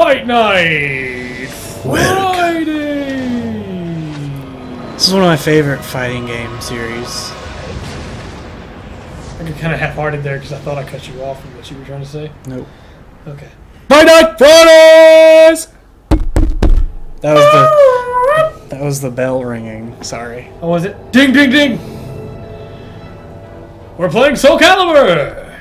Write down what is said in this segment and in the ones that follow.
Fight Night Friday. This is one of my favorite fighting game series. I got kind of half-hearted there because I thought I cut you off from what you were trying to say. Nope. Okay. Fight Night Fridays! That was the that was the bell ringing. Sorry. How was it? Ding, ding, ding. We're playing Soul Calibur.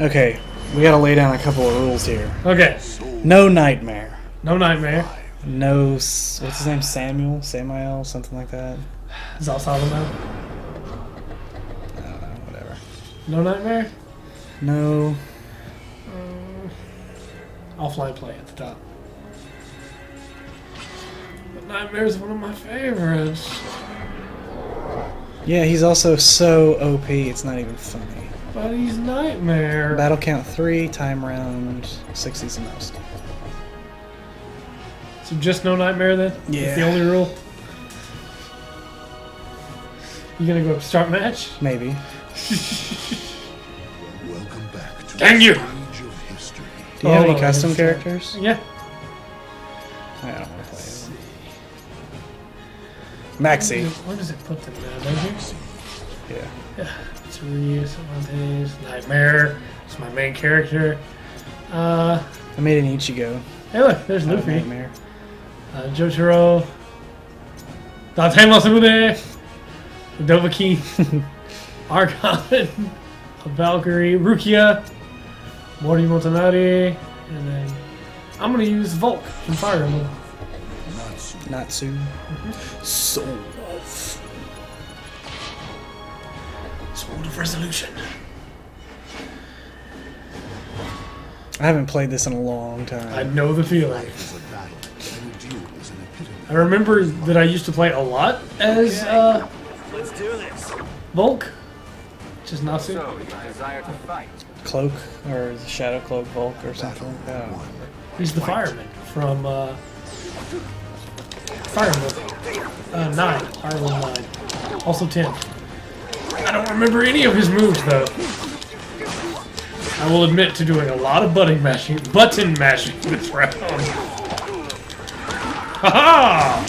Okay, we gotta lay down a couple of rules here. Okay. No nightmare. No nightmare. No, what's his name? Samuel, Samuel? something like that. Is that solid now? I don't know. Whatever. No nightmare. No. Mm. Offline play at the top. But Nightmare is one of my favorites. Yeah, he's also so OP. It's not even funny. But he's Nightmare. Battle count three, time round, 60's the most. So just no Nightmare then? That's Yeah. the only rule? You gonna go up start match? Maybe. Welcome back to Dang you! of history. Do you have Oh, any custom uh, characters? Yeah. I don't want to play them. Maxi. Where does it put them now? Down? Yeah. Yeah. It's Ryu, Cervantes, Nightmare. It's my main character. Uh, I made an Ichigo. hey look, there's Luffy. nightmare. Uh, Jotaro. Date Masamune. Dovaki. Argon. Valkyrie. Rukia. Mori Motonari. And then I'm gonna use Volke from Fire Emblem. Natsu. Natsu. Soul Wolf. Sword of Resolution. I haven't played this in a long time. I know the feeling. Life is a battle, and a duel is an epitome. I remember that I used to play a lot as uh, Let's do this. Volke. Natsu. Desire to fight? Cloak or the Shadow Cloak Volke or something like that. I don't One. remember. He's the fireman from uh, Fire Emblem. Uh, 9. Fire Emblem 9. Also 10. I don't remember any of his moves, though. I will admit to doing a lot of button mashing, button mashing this round. Haha!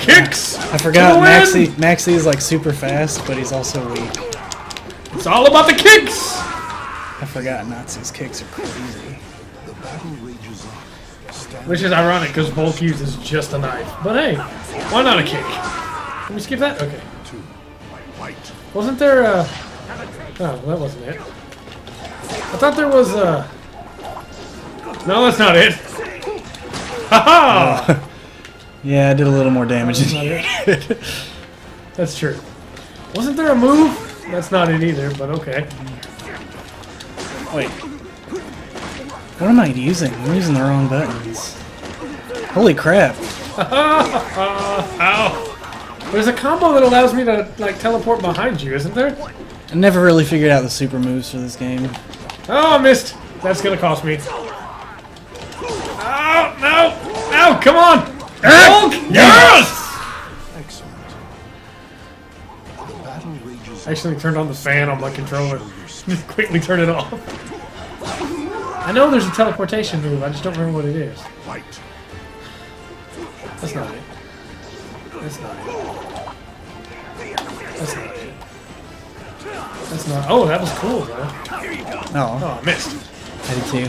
Kicks! I forgot Maxi. Maxi is like super fast, but he's also weak. It's all about the kicks! I forgot Natsu's kicks are crazy. Which is ironic because Volke uses just a knife. But hey, why not a kick? Let me skip that? Okay. Wasn't there uh Oh, that wasn't it. I thought there was uh No, that's not it. Haha! Yeah, I did a little more damage than you did. That's true. Wasn't there a move? That's not it either, but okay. Wait. What am I using? I'm using the wrong buttons. Holy crap. Ow! There's a combo that allows me to like teleport behind you, isn't there? I never really figured out the super moves for this game. Oh, I missed. That's gonna cost me. Oh, no! No, come on! Ah! Hulk! Yes! Excellent. The battle rages I actually turned on the fan on my controller. Just quickly turn it off. I know there's a teleportation move, I just don't remember what it is. Fight. That's not it. That's not it. That's not it. That's not. Oh, that was cool, though. Oh, Oh, I missed. I did too.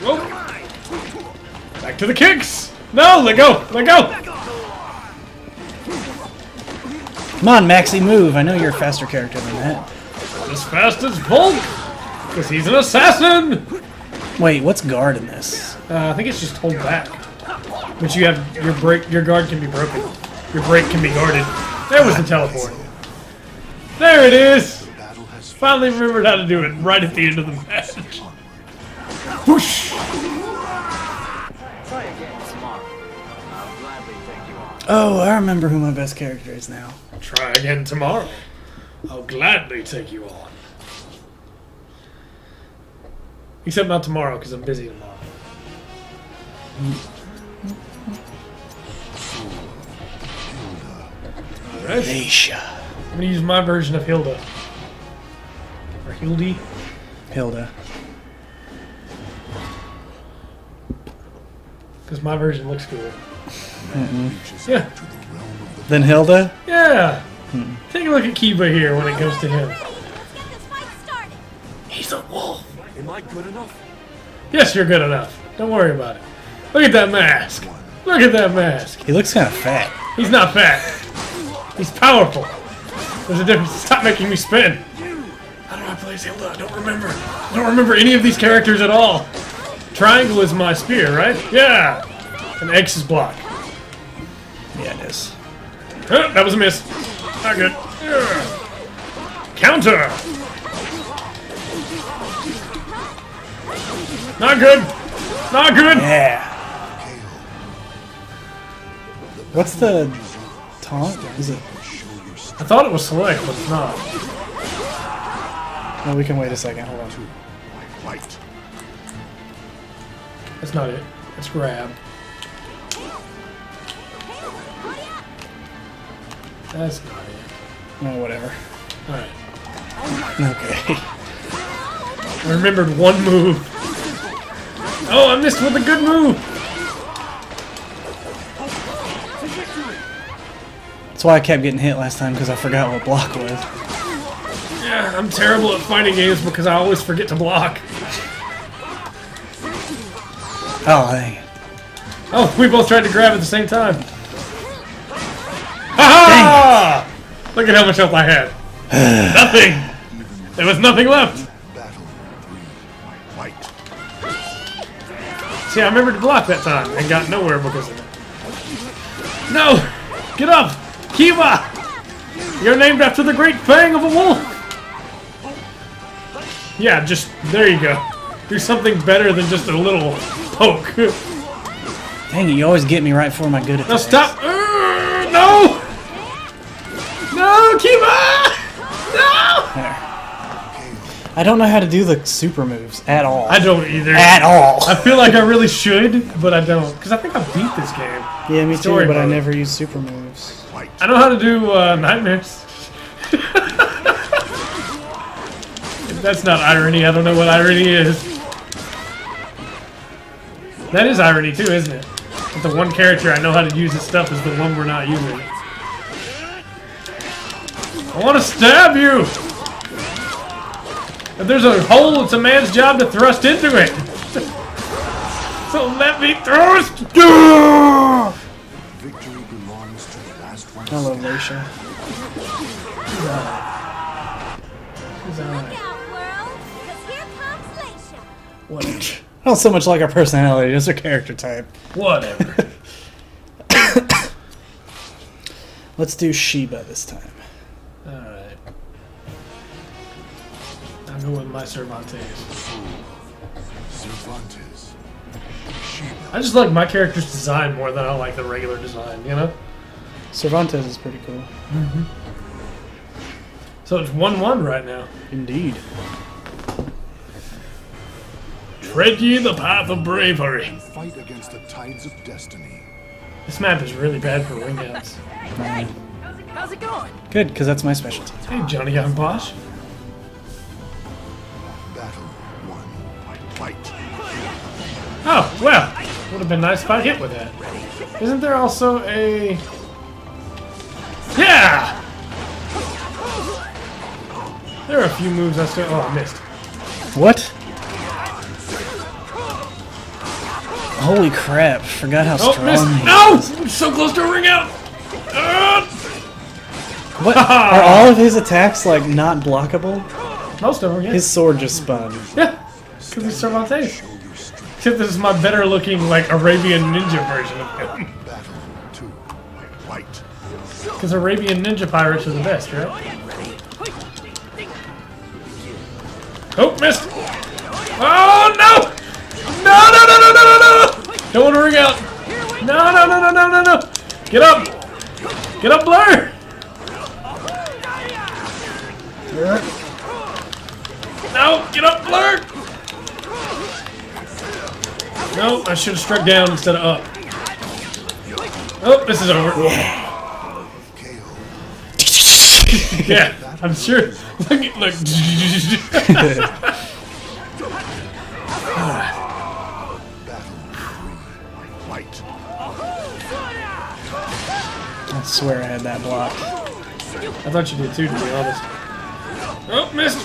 Whoa! Back to the kicks! No, let go! Let go! Come on, Maxi, move. I know you're a faster character than that. As fast as Volke! Because he's an assassin! Wait, what's guard in this? Uh, I think it's just hold back. But you have your break. Your guard can be broken. Your break can be guarded. There was the teleport. There it is. The battle has Finally remembered how to do it right at the end of the match. Whoosh! Try again tomorrow. I'll gladly take you on. Oh, I remember who my best character is now. Try again tomorrow. I'll gladly take you on. Except not tomorrow because I'm busy tomorrow. Alright. Aisha. I'm gonna use my version of Hilda. Or Hildy. Hilda. Because my version looks cooler. Reaches Yeah. to the realm of the Then Hilda? Yeah. Take a look at Kiba here when it comes to him. Am I good enough? Yes, you're good enough. Don't worry about it. Look at that mask. Look at that mask. He looks kind of fat. He's not fat. He's powerful. There's a difference. Stop making me spin. How do I play Zelda? I don't remember. I don't remember any of these characters at all. Triangle is my spear, right? Yeah. And X is block. Yeah, it is. Huh, that was a miss. Not good. Ugh. Counter. Not good. Not good. Yeah. What's the taunt? Is it? I thought it was select, but it's not. No, we can wait a second. Hold on. fight. That's not it. It's grab. That's not it. No, whatever. Alright. Okay. I remembered one move. Oh, I missed with a good move. That's why I kept getting hit last time because I forgot what block was. Yeah, I'm terrible at fighting games because I always forget to block. Oh, dang it. Oh, we both tried to grab at the same time. Ha ha! Look at how much health I had. nothing. There was nothing left. See, I remembered to block that time and got nowhere because of it. No! Get up! Kiba! You're named after the great fang of a wolf! Yeah, just, there you go. Do something better than just a little poke. Dang it, you always get me right for my good attacks. stop! Uh, no! No, Kiba! No! There. I don't know how to do the super moves at all. I don't either. at all. I feel like I really should, but I don't. Because I think I beat this game. Yeah, me too, Story but I never use super moves. I know how to do uh, nightmares. that's not irony, I don't know what irony is. That is irony too, isn't it? That the one character I know how to use his stuff is the one we're not using. I want to stab you! If there's a hole, it's a man's job to thrust into it. so let me thrust! Victory belongs to the last one. I love Leixia. Look out, world, because here comes Leixia. Whatever. I don't so much like her personality, just her character type. Whatever. Let's do Xiba this time. I'll go with my Cervantes. Cervantes. I just like my character's design more than I like the regular design, you know? Cervantes is pretty cool. Mm-hmm. So it's 1 1 right now. Indeed. Tread ye the path of bravery. Fight against the tides of destiny. This map is really bad for wing outs. How's it going? Good, because that's my specialty. Hey, Johnny Yong Bosch. Oh, well. Would have been nice if I hit with that. Isn't there also a. Yeah! There are a few moves I still. Oh, I missed. What? Holy crap, forgot how Oh, strong missed. he No! I'm so close to a ring out! Ah! What? Are all of his attacks, like, not blockable? Most of them, yeah. His sword just spun. Yeah, because he's Cervantes. Show your strength. Except this is my better looking, like, Arabian Ninja version of him. Because Arabian Ninja pirates are the best, right? Oh, missed! Oh, no! No, no, no, no, no, no, no! Don't want to ring out! No, no, no, no, no, no, no! Get up! Get up, Blur! No, get up, Blur! No, I should have struck down instead of up. Oh, this is over. Yeah, yeah I'm sure. Look, at, look. I swear I had that block. I thought you did too, to be honest. Oh, missed!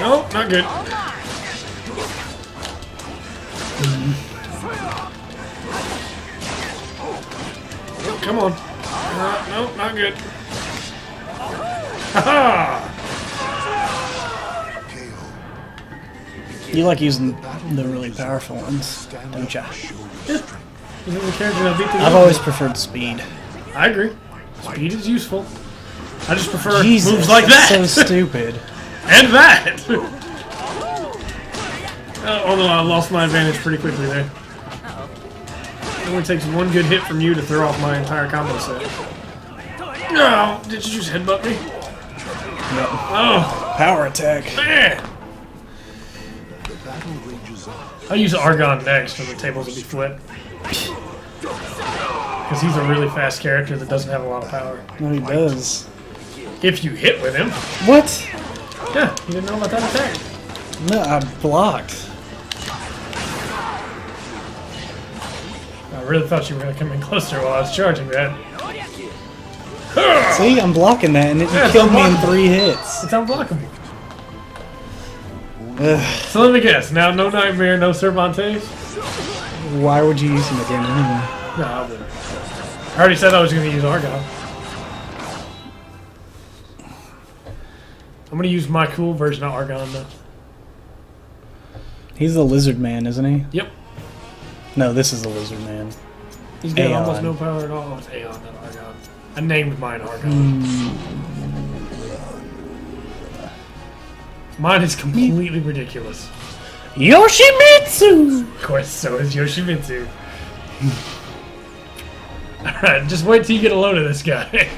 No, not good. Oh, Come on. Uh, no, not good. You like using the really powerful ones, don't ya? This is the character that beat the I've always preferred speed. I agree. Speed is useful. I just prefer Jesus, moves like that. so stupid. and that! Uh, although I lost my advantage pretty quickly there. It only takes one good hit from you to throw off my entire combo set. No! Did you just headbutt me? No. Oh, Power attack. man! The battle rages on. I'll use Argon next when the tables will be flipped. Because he's a really fast character that doesn't have a lot of power. No, he does. If you hit with him. What? Yeah, you didn't know about that attack. No, I blocked. I really thought you were going to come in closer while I was charging that. See, I'm blocking that, and it Yeah, killed me in three hits. It's unblockable. Ugh, So let me guess. Now, no Nightmare, no Cervantes? why would you use him again anyway? No, I wouldn't. I already said I was going to use Argon. I'm going to use my cool version of Argon, though. He's the lizard man, isn't he? Yep. No, this is the lizard man. He's got Aeon. almost no power at all. It's Aeon, not Argon. I named mine Argon. Hmm. Mine is completely ridiculous. Yoshimitsu! Of course, so is Yoshimitsu. Alright, just wait till you get a load of this guy.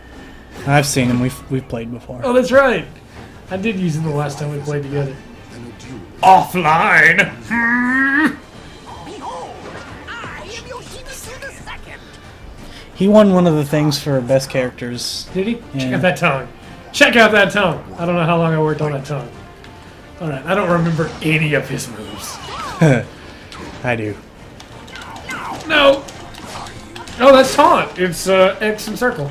I've seen him. We've we've played before. oh, that's right. I did use him the last time we played together. Then a. Offline! Hmm. He won one of the things for best characters. Did he? Check out that tongue. Check out that tongue. I don't know how long I worked on that tongue. Alright, I don't remember any of his moves. I do. No! Oh, that's taunt. It's uh, X and circle.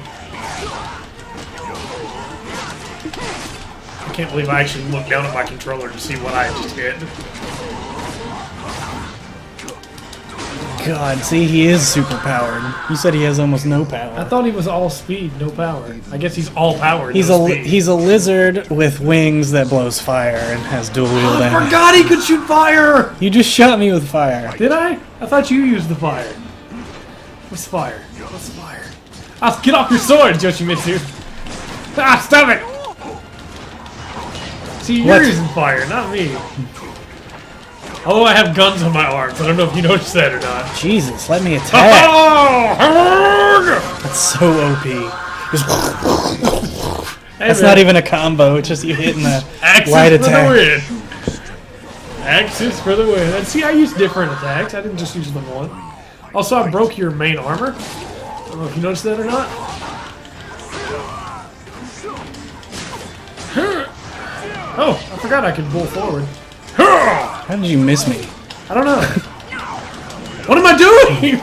I can't believe I actually looked down at my controller to see what I just did. God, see, he is super powered. You said he has almost no power. I thought he was all speed, no power. I guess he's all power. He's no a speed. he's a lizard with wings that blows fire and has dual wield I damage. forgot he could shoot fire! You just shot me with fire. Did I? I thought you used the fire. What's fire? What's fire? Ah, get off your sword, Yoshimitsu! Ah, stop it! See, you're using fire, not me. Although I have guns on my arms, I don't know if you noticed that or not. Jesus, let me attack. Oh! That's so OP. Just- Hey, That's man, not even a combo. It's just you hitting the Axis light for attack. the win. Axis for the win. And see, I used different attacks. I didn't just use the one. Also, I broke your main armor. I don't know if you noticed that or not. Oh, I forgot I can pull forward. How did you miss me? I don't know. what am I doing?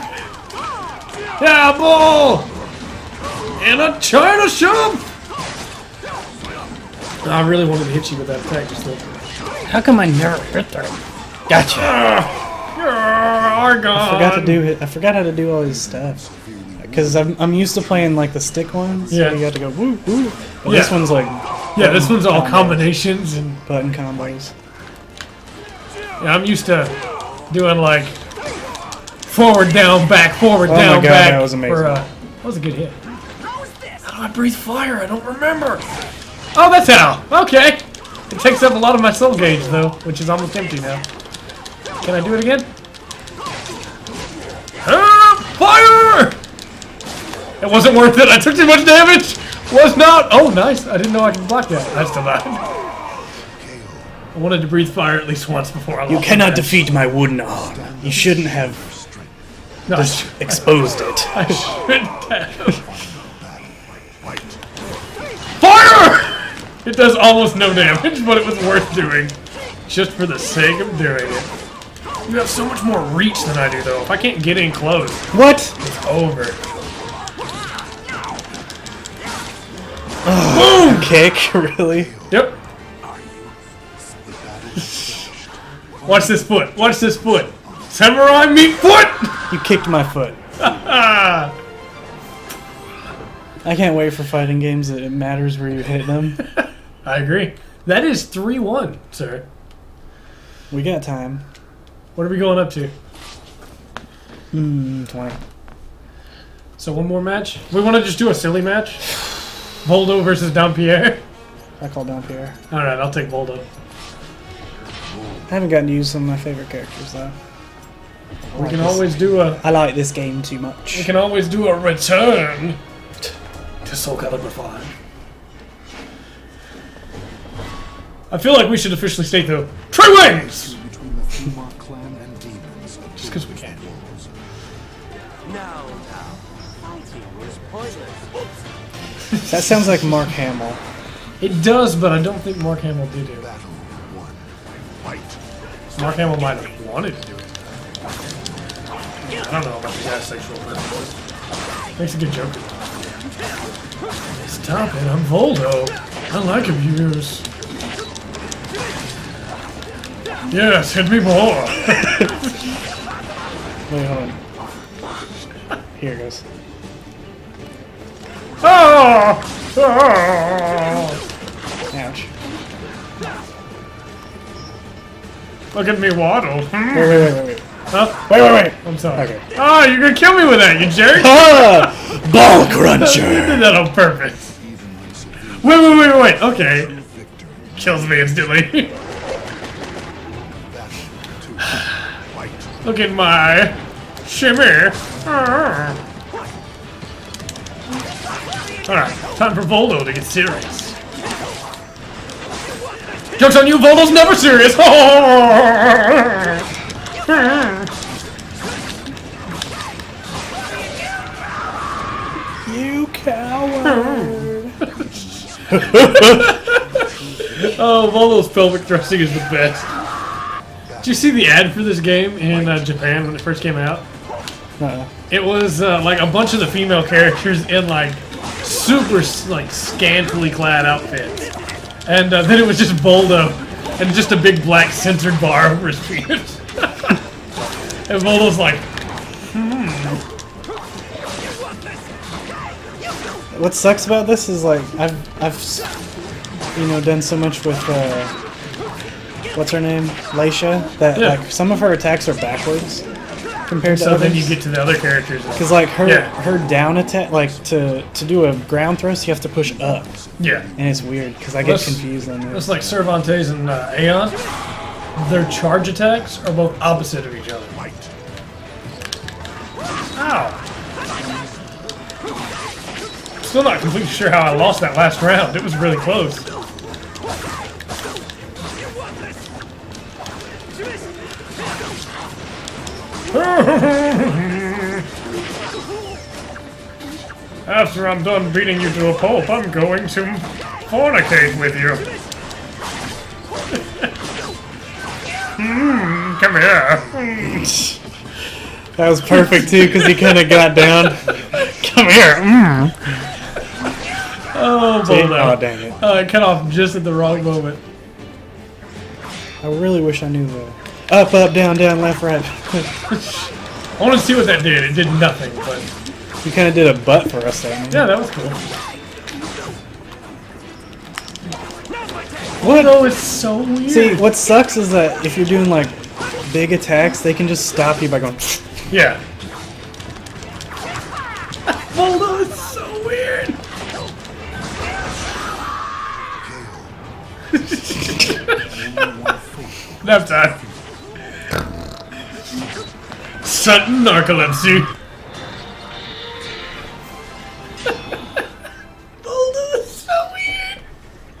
Yeah, bull! And a China shove! I really wanted to hit you with that attack just then. How come I never hit them? Gotcha. Ah, Argon! I forgot to do it. I forgot how to do all his stuff. Because I'm, I'm used to playing like the stick ones. Yeah. So you got to go woo woo. But this one's like Yeah, this one's all combos. combinations, and button combos. Yeah, I'm used to doing like forward, down, back, forward, Oh my down, God, back. that was amazing. For, uh, that was a good hit. How do I breathe fire? I don't remember. Oh, that's how. Okay. It takes up a lot of my soul gauge though, which is almost empty now. Can I do it again? Ah, fire! It wasn't worth it. I took too much damage. Was not. Oh, nice. I didn't know I could block that. That's still not. I wanted to breathe fire at least once before I lost You cannot defeat my wooden arm. You shouldn't have No, I sh- exposed it. I shouldn't have. Fire! It does almost no damage, but it was worth doing. Just for the sake of doing it. You have so much more reach than I do, though. If I can't get in close, What? it's over. Boom Kick? really? Yep. Watch this foot. Watch this foot. Samurai meat foot! You kicked my foot. I can't wait for fighting games that it matters where you hit them. I agree. That is 3 1, sir. we got time. What are we going up to? Hmm, 20. So, one more match? We want to just do a silly match? Voldo versus Dampierre? I call Dampierre. Alright, I'll take Voldo. I haven't gotten to use some of my favorite characters though. I We like can this- always do a. I like this game too much. We can always do a return to Soul Calibur 5. I feel like we should officially state though, Trey wins! Between the Fuma clan and demons. Just 'cause we can. No, no. Fighting was pointless. That sounds like Mark Hamill. It does, but I don't think Mark Hamill did it. Mark Hamill might have wanted to do it. I don't know about the guy's sexual preferences. Makes a good joke. Stop it, I'm Voldo. I like abuse. Yes, hit me more. Wait, hold on. Here it goes. Ah! Ah! Look at me waddle. Wait, Hmm? wait, wait, wait, wait. Huh? Wait, wait, wait. I'm sorry. Okay. Ah, you're gonna kill me with that, you jerk! Ball cruncher! You did that on purpose. Wait, wait, wait, wait. Okay. Kills me instantly. Battle two. Fight. Look at my shimmer. Alright, time for Voldo to get serious. Joke's on you, Voldo's never serious! You coward! oh, Voldo's pelvic thrusting is the best. Did you see the ad for this game in uh, Japan when it first came out? Uh, It was uh, like a bunch of the female characters in like super like scantily clad outfits, and uh, then it was just Voldo and just a big black censored bar over his penis. and Voldo's like, what sucks about this is like I've I've you know done so much with uh, what's her name, Leixia, that Yeah. like some of her attacks are backwards compared to so others. then you get to the other characters. Because like her Yeah. her down attack, like to to do a ground thrust, you have to push up, Yeah, and it's weird because I get Let's- confused on that. it's like Cervantes and uh, Aeon. Their charge attacks are both opposite of each other. Right. Ow! Still not completely sure how I lost that last round. It was really close. After I'm done beating you to a pulp, I'm going to fornicate with you. Hmm, come here. That was perfect too because he kind of got down. Come here. Mm. Oh? Voldo. Oh dang it! Uh, I cut off just at the wrong moment. I really wish I knew the up, up, down, down, left, right. I want to see what that did. It did nothing, but you kind of did a butt for us there. Man. yeah, that was cool. What? Oh, it's so weird. See, what sucks is that if you're doing like big attacks, they can just stop you by going. Yeah. Voldo is so weird. Nap time. Sudden narcolepsy. Voldo is so weird.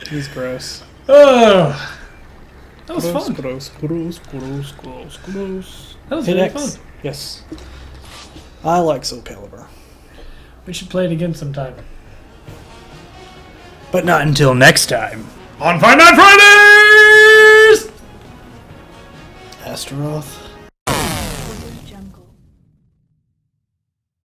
He's gross. Oh, that was Gross, fun. gross, gross, gross, gross, gross. That was Hit really X. fun. Yes. I like Soul Calibur. We should play it again sometime. But not until next time. On Fight Night Fridays! Astaroth.